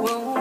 Whoa.